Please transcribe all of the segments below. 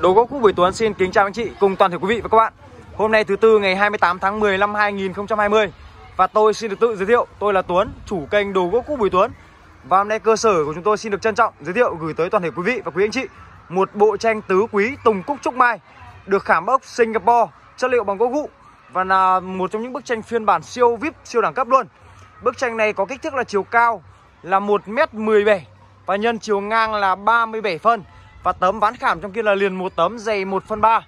Đồ gỗ cũ Bùi Tuấn xin kính chào anh chị cùng toàn thể quý vị và các bạn. Hôm nay thứ tư ngày 28 tháng 10 năm 2020 và tôi xin được tự giới thiệu, tôi là Tuấn, chủ kênh Đồ gỗ cũ Bùi Tuấn. Và hôm nay cơ sở của chúng tôi xin được trân trọng giới thiệu gửi tới toàn thể quý vị và quý anh chị một bộ tranh tứ quý Tùng Cúc Trúc Mai được khảm ốc Singapore, chất liệu bằng gỗ gụ và là một trong những bức tranh phiên bản siêu VIP, siêu đẳng cấp luôn. Bức tranh này có kích thước là chiều cao là 1m17 và nhân chiều ngang là 37 phân và tấm ván khảm trong kia là liền một tấm, dày 1 phân 3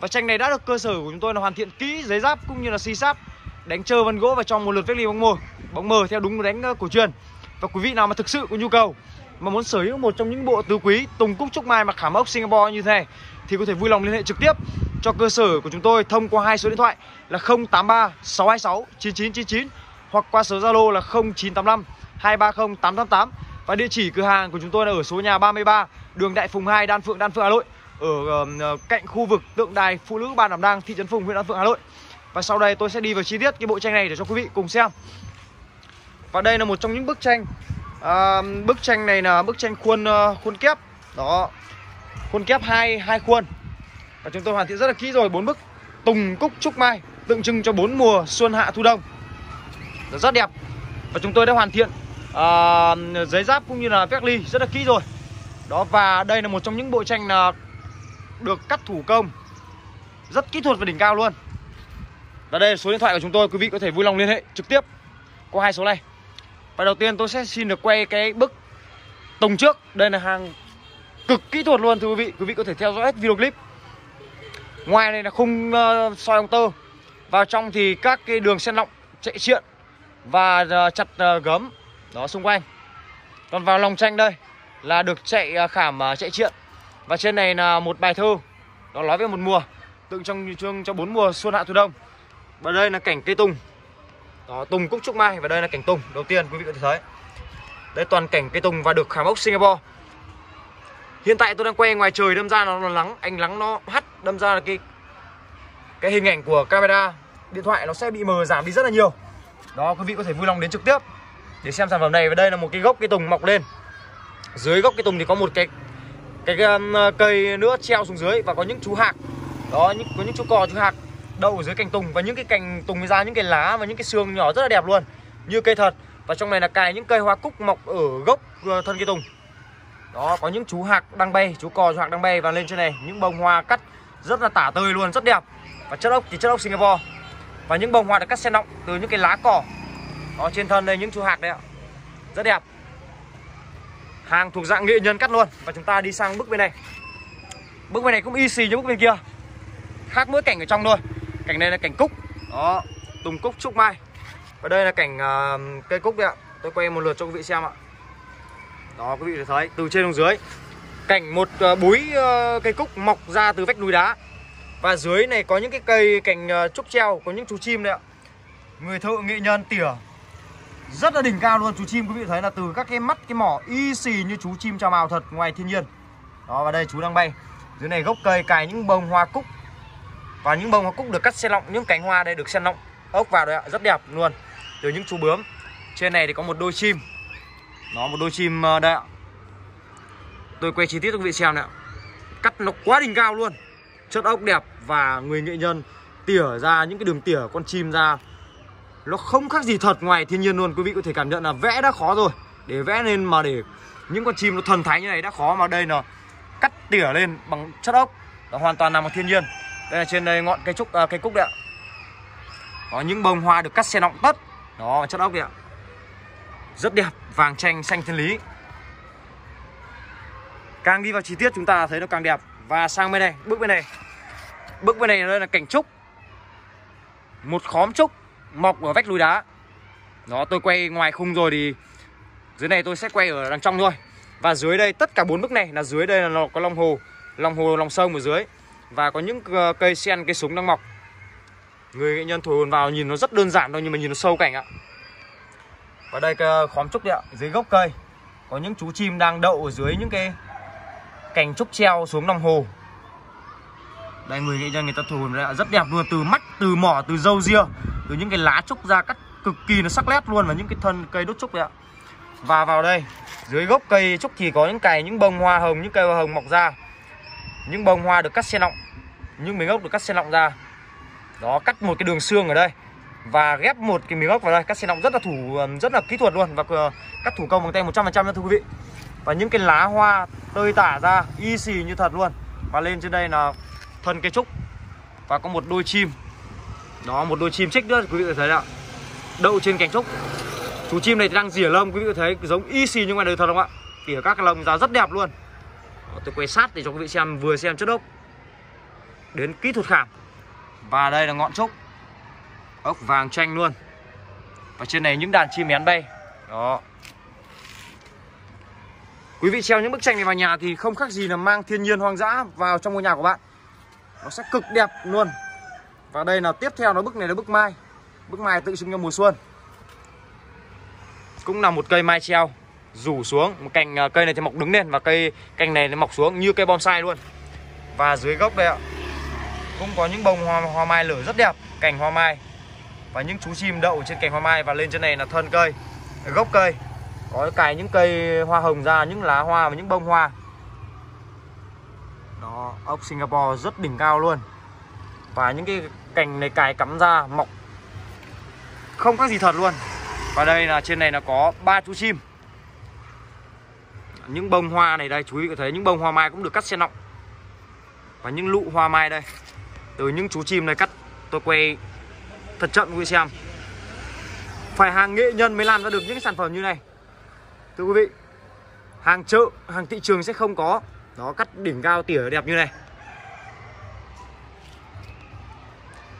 Và tranh này đã được cơ sở của chúng tôi là hoàn thiện kỹ giấy giáp cũng như là xi sáp Đánh trơ vân gỗ và trong một lượt vách ly bóng mờ Bóng mờ theo đúng đánh ờ, cổ truyền. Và quý vị nào mà thực sự có nhu cầu Mà muốn sở hữu một trong những bộ tứ quý Tùng Cúc Trúc Mai mặc khảm ốc Singapore như thế này Thì có thể vui lòng liên hệ trực tiếp cho cơ sở của chúng tôi thông qua hai số điện thoại là 083 626 9999 hoặc qua số Zalo là 0985 230 888 và địa chỉ cửa hàng của chúng tôi là ở số nhà 33 đường Đại Phùng 2 Đan Phượng Đan Phượng Hà Nội ở uh, cạnh khu vực tượng đài phụ nữ Ban Đảm Đang thị trấn Phùng huyện Đan Phượng Hà Nội. Và sau đây tôi sẽ đi vào chi tiết cái bộ tranh này để cho quý vị cùng xem. Và đây là một trong những bức tranh à, bức tranh này là bức tranh khuôn uh, khuôn kép. Đó. Khuôn kép hai hai khuôn. Và chúng tôi hoàn thiện rất là kỹ rồi bốn bức Tùng Cúc Trúc Mai tượng trưng cho bốn mùa xuân hạ thu đông. Rất đẹp. Và chúng tôi đã hoàn thiện à, giấy giáp cũng như là vét ly rất là kỹ rồi. Đó và đây là một trong những bộ tranh là được cắt thủ công. Rất kỹ thuật và đỉnh cao luôn. Và đây là số điện thoại của chúng tôi quý vị có thể vui lòng liên hệ trực tiếp qua hai số này. Và đầu tiên tôi sẽ xin được quay cái bức tùng trước. Đây là hàng cực kỹ thuật luôn thưa quý vị. Quý vị có thể theo dõi hết video clip. Ngoài này là khung uh, soi ong tơ. Vào trong thì các cái đường sen lọng chạy triện và uh, chặt uh, gấm đó xung quanh. Còn vào lòng tranh đây là được chạy à, khảm à, chạy triện và trên này là một bài thơ đó nói về một mùa tượng trong chương cho bốn mùa xuân hạ thu đông. Và đây là cảnh cây tùng. Đó tùng cúc trúc mai và đây là cảnh tùng. Đầu tiên quý vị có thể thấy đây toàn cảnh cây tùng và được khảm ốc singapore. Hiện tại tôi đang quay ngoài trời đâm ra nó, nó nắng ánh nắng nó hắt đâm ra là cái cái hình ảnh của camera điện thoại nó sẽ bị mờ giảm đi rất là nhiều. Đó quý vị có thể vui lòng đến trực tiếp để xem sản phẩm này. Và đây là một cái gốc cây tùng mọc lên. Dưới gốc cây tùng thì có một cái cái, cái um, cây nữa treo xuống dưới và có những chú hạc. Đó những có những chú cò chú hạc đậu ở dưới cành tùng. Và những cái cành tùng ra những cái lá và những cái xương nhỏ rất là đẹp luôn. Như cây thật. Và trong này là cài những cây hoa cúc mọc ở gốc ờ, thân cây tùng. Đó có những chú hạc đang bay chú cò chú hạc đang bay và lên trên này. Những bông hoa cắt rất là tả tơi luôn rất đẹp. Và chất ốc thì chất ốc Singapore. Và những bông hoa được cắt xen động từ những cái lá cỏ đó trên thân đây những chú hạc đấy ạ. Rất đẹp. Hàng thuộc dạng nghệ nhân cắt luôn. Và chúng ta đi sang bức bên này. Bức bên này cũng y xì như bức bên kia. Khác mỗi cảnh ở trong thôi. Cảnh này là cảnh cúc. Đó Tùng cúc trúc mai. Và đây là cảnh uh, cây cúc đấy ạ. Tôi quay một lượt cho quý vị xem ạ. Đó quý vị thấy từ trên xuống dưới. Cảnh một uh, búi uh, cây cúc mọc ra từ vách núi đá. Và dưới này có những cái cây cảnh uh, trúc treo Có những chú chim đấy ạ. Người thợ nghệ nhân tỉa rất là đỉnh cao luôn, chú chim quý vị thấy là từ các cái mắt, cái mỏ y xì như chú chim chào màu thật ngoài thiên nhiên. Đó, và đây chú đang bay. Dưới này gốc cây cài những bông hoa cúc. Và những bông hoa cúc được cắt xen lọng, những cánh hoa đây được xen lọng, ốc vào đấy ạ, rất đẹp luôn. Từ những chú bướm. Trên này thì có một đôi chim. Nó một đôi chim ờ, đây ạ. Tôi quay chi tiết cho quý vị xem này cắt nó quá đỉnh cao luôn. Chất ốc đẹp và người nghệ nhân tỉa ra những cái đường tỉa con chim ra nó không khác gì thật ngoài thiên nhiên luôn quý vị có thể cảm nhận là vẽ đã khó rồi. Để vẽ lên mà để những con chim nó thần thánh như này đã khó mà đây là cắt tỉa lên bằng chất ốc nó hoàn toàn nằm ở thiên nhiên. Đây là trên đây ngọn cây trúc à, cây cúc đấy ạ. Có những bông hoa được cắt xe nọng tất. Đó chất ốc đấy ạ. Rất đẹp vàng chanh xanh thiên lý. Càng đi vào chi tiết chúng ta thấy nó càng đẹp. Và sang bên này bước bên này. Bước bên này đây là cảnh trúc. Một khóm trúc mọc ở vách núi đá. Đó, tôi quay ngoài khung rồi thì dưới này tôi sẽ quay ở đằng trong thôi. Và dưới đây, tất cả bốn bức này là dưới đây là có lòng hồ lòng hồ lòng sông ở dưới. Và có những ờ, cây sen, cây súng đang mọc. Người nghệ nhân thổi hồn vào nhìn nó rất đơn giản thôi, nhưng mà nhìn nó sâu cảnh ạ. Và đây cái ờ, khóm trúc đấy ạ, dưới gốc cây. Có những chú chim đang đậu ở dưới những cái cành trúc treo xuống lòng hồ đây, người nghệ nhân người ta thổi ra rất đẹp luôn, từ mắt, từ mỏ, từ dâu ria. Từ những cái lá trúc ra cắt cực kỳ nó sắc nét luôn, và những cái thân cây đốt trúc đấy ạ. Và vào đây, dưới gốc cây trúc thì có những cài những bông hoa hồng, những cây hoa hồng mọc ra. Những bông hoa được cắt xen lọng, những miếng ốc được cắt xen lọng ra. Đó, cắt một cái đường xương ở đây, và ghép một cái miếng ốc vào đây, cắt xen lọng rất là thủ, rất là kỹ thuật luôn, và ờ, cắt thủ công bằng tay 100% nha thưa quý vị. Và những cái lá hoa tơi tả ra, y xì như thật luôn. Và lên trên đây là thân cây trúc. Và có một đôi chim. Đó một đôi chim chích nữa quý vị có thấy ạ? Đậu trên cành trúc. Chú chim này đang rỉa lông quý vị có thấy giống y xì như ngoài đời thật không ạ? Tỉa các cái lông ra rất đẹp luôn. Đó, tôi quay sát để cho quý vị xem vừa xem chất ốc đến kỹ thuật khảm. Và đây là ngọn trúc. Ốc vàng chanh luôn. Và trên này những đàn chim én bay. Đó. Quý vị treo những bức tranh này vào nhà thì không khác gì là mang thiên nhiên hoang dã vào trong ngôi nhà của bạn nó sẽ cực đẹp luôn. Và đây là tiếp theo nó bức này là bức mai. Bức mai tự sinh cho mùa xuân. Cũng là một cây mai treo rủ xuống một cành à, cây này thì mọc đứng lên và cây cành này nó mọc xuống như cây bonsai luôn. Và dưới gốc đây ạ cũng có những bông hoa, hoa mai lửa rất đẹp cành hoa mai. Và những chú chim đậu trên cành hoa mai và lên trên này là thân cây gốc cây. Có cài những cây hoa hồng ra những lá hoa và những bông hoa đó, ốc Singapore rất đỉnh cao luôn. Và những cái cành này cài cắm ra mọc. Không có gì thật luôn. Và đây là trên này là có ba chú chim. Những bông hoa này đây, chú ý có thấy, những bông hoa mai cũng được cắt xen nọng và những lụ hoa mai đây, từ những chú chim này cắt, tôi quay thật chậm quý vị xem. Phải hàng nghệ nhân mới làm ra được những sản phẩm như này. Thưa quý vị, hàng chợ, hàng thị trường sẽ không có nó cắt đỉnh cao tỉa đẹp như này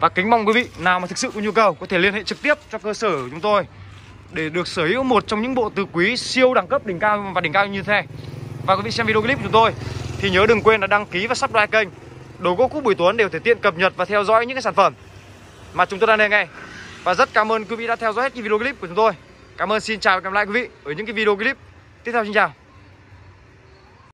và kính mong quý vị nào mà thực sự có nhu cầu có thể liên hệ trực tiếp cho cơ sở của chúng tôi để được sở hữu một trong những bộ từ quý siêu đẳng cấp đỉnh cao và đỉnh cao như thế này. Và quý vị xem video clip của chúng tôi thì nhớ đừng quên là đăng ký và subscribe kênh. Đồ gỗ cũ Bùi Tuấn đều thể tiện cập nhật và theo dõi những cái sản phẩm mà chúng tôi đang lên ngay. Và rất cảm ơn quý vị đã theo dõi hết cái video clip của chúng tôi. Cảm ơn, xin chào và gặp lại quý vị ở những cái video clip tiếp theo, xin chào.